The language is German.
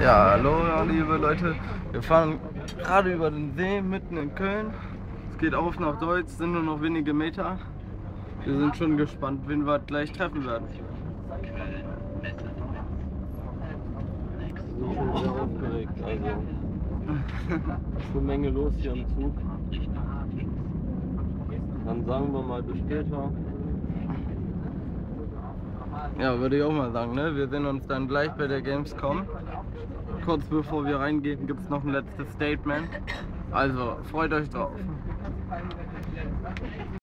Ja, hallo liebe Leute. Wir fahren gerade über den See mitten in Köln. Es geht auf nach Deutsch, sind nur noch wenige Meter. Wir sind schon gespannt, wen wir gleich treffen werden. Ich bin schon sehr aufgeregt. Also, ist eine Menge los hier am Zug. Dann sagen wir mal bis später. Ja, würde ich auch mal sagen, ne? Wir sehen uns dann gleich bei der Gamescom. Kurz bevor wir reingehen, gibt es noch ein letztes Statement. Also, freut euch drauf.